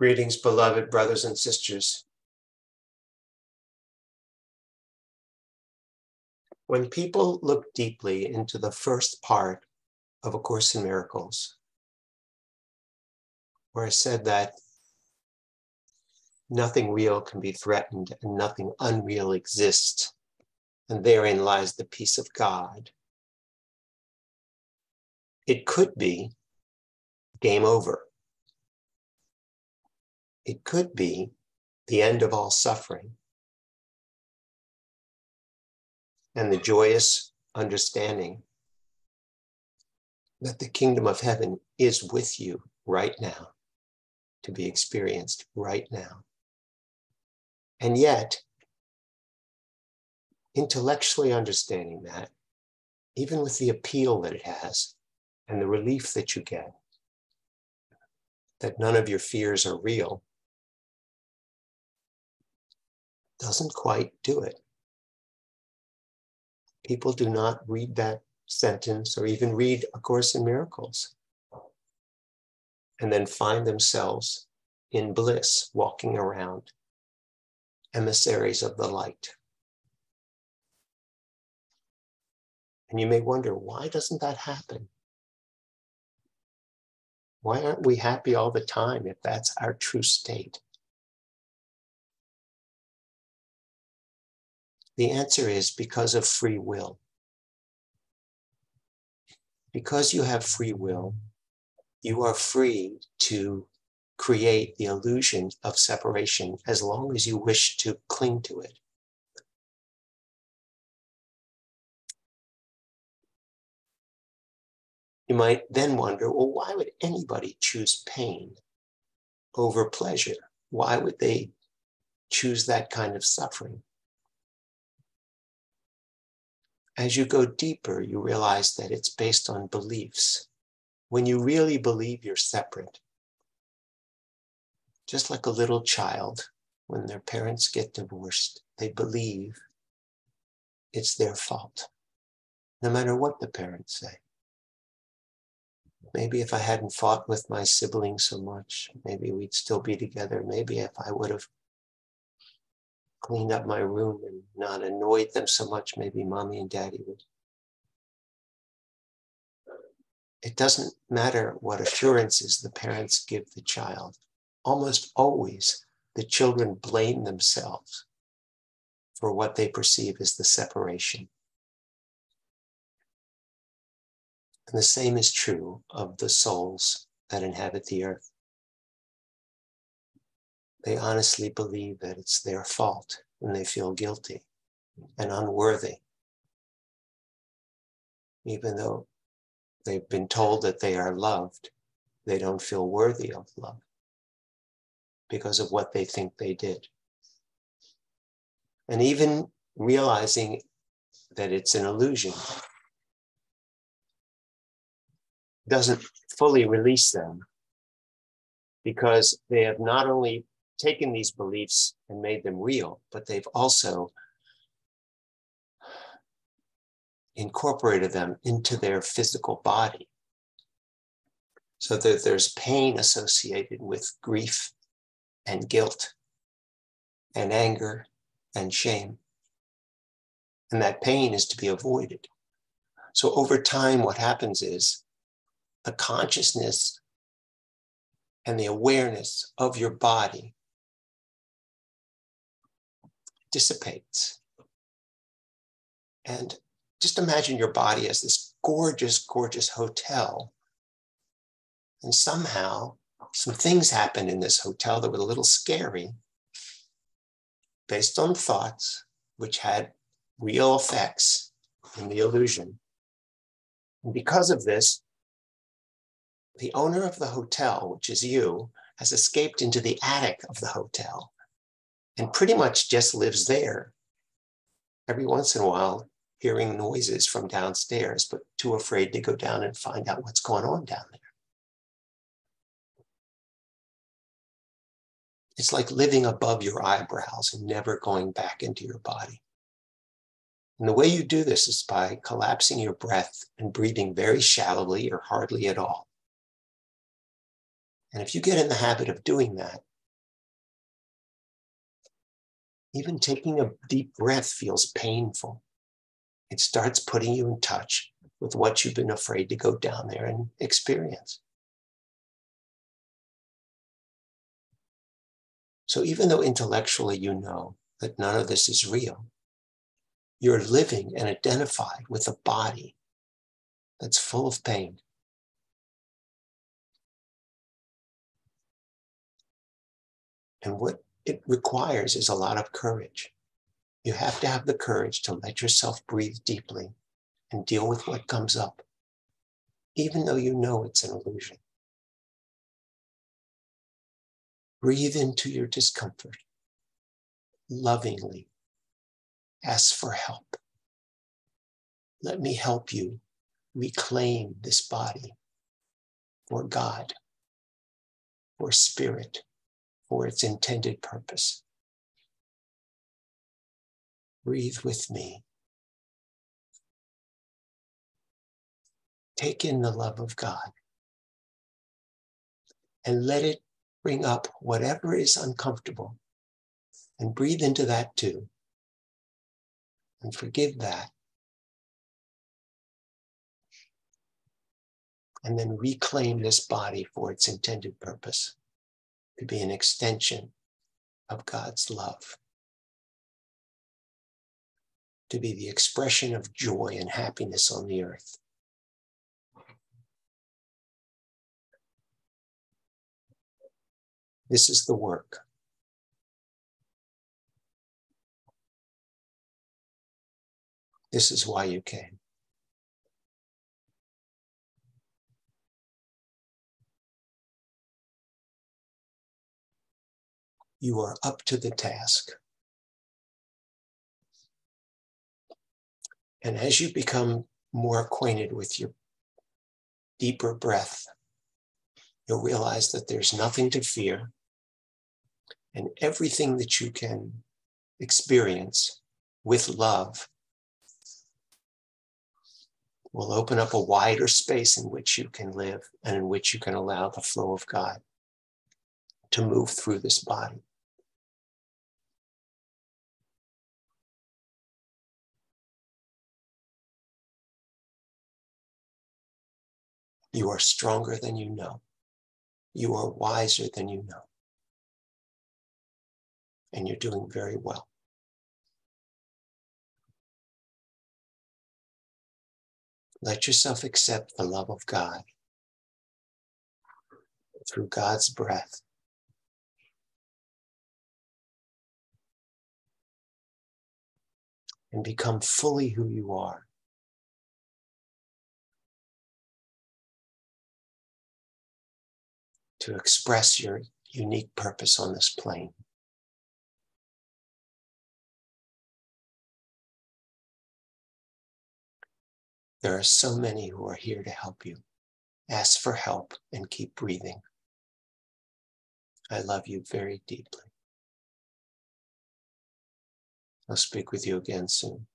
Greetings, beloved brothers and sisters. When people look deeply into the first part of A Course in Miracles, where I said that nothing real can be threatened and nothing unreal exists, and therein lies the peace of God. It could be game over it could be the end of all suffering and the joyous understanding that the kingdom of heaven is with you right now, to be experienced right now. And yet, intellectually understanding that, even with the appeal that it has and the relief that you get, that none of your fears are real, doesn't quite do it. People do not read that sentence or even read A Course in Miracles and then find themselves in bliss, walking around, emissaries of the light. And you may wonder, why doesn't that happen? Why aren't we happy all the time if that's our true state? The answer is because of free will. Because you have free will, you are free to create the illusion of separation as long as you wish to cling to it. You might then wonder well, why would anybody choose pain over pleasure? Why would they choose that kind of suffering? As you go deeper, you realize that it's based on beliefs. When you really believe you're separate, just like a little child, when their parents get divorced, they believe it's their fault, no matter what the parents say. Maybe if I hadn't fought with my siblings so much, maybe we'd still be together. Maybe if I would have cleaned up my room and not annoyed them so much, maybe mommy and daddy would. It doesn't matter what assurances the parents give the child. Almost always, the children blame themselves for what they perceive as the separation. And the same is true of the souls that inhabit the earth. They honestly believe that it's their fault and they feel guilty and unworthy. Even though they've been told that they are loved, they don't feel worthy of love because of what they think they did. And even realizing that it's an illusion doesn't fully release them because they have not only taken these beliefs and made them real, but they've also incorporated them into their physical body. So that there's pain associated with grief and guilt and anger and shame. And that pain is to be avoided. So over time, what happens is the consciousness and the awareness of your body dissipates. And just imagine your body as this gorgeous, gorgeous hotel. And somehow some things happened in this hotel that were a little scary based on thoughts which had real effects in the illusion. And because of this, the owner of the hotel, which is you, has escaped into the attic of the hotel and pretty much just lives there. Every once in a while, hearing noises from downstairs, but too afraid to go down and find out what's going on down there. It's like living above your eyebrows and never going back into your body. And the way you do this is by collapsing your breath and breathing very shallowly or hardly at all. And if you get in the habit of doing that, Even taking a deep breath feels painful. It starts putting you in touch with what you've been afraid to go down there and experience. So even though intellectually you know that none of this is real, you're living and identified with a body that's full of pain. And what it requires is a lot of courage. You have to have the courage to let yourself breathe deeply and deal with what comes up, even though you know it's an illusion. Breathe into your discomfort lovingly. Ask for help. Let me help you reclaim this body for God, for spirit, for its intended purpose. Breathe with me. Take in the love of God and let it bring up whatever is uncomfortable and breathe into that too. And forgive that. And then reclaim this body for its intended purpose to be an extension of God's love, to be the expression of joy and happiness on the earth. This is the work. This is why you came. You are up to the task. And as you become more acquainted with your deeper breath, you'll realize that there's nothing to fear and everything that you can experience with love will open up a wider space in which you can live and in which you can allow the flow of God to move through this body. You are stronger than you know. You are wiser than you know and you're doing very well. Let yourself accept the love of God through God's breath. And become fully who you are. To express your unique purpose on this plane. There are so many who are here to help you. Ask for help and keep breathing. I love you very deeply. I'll speak with you again soon.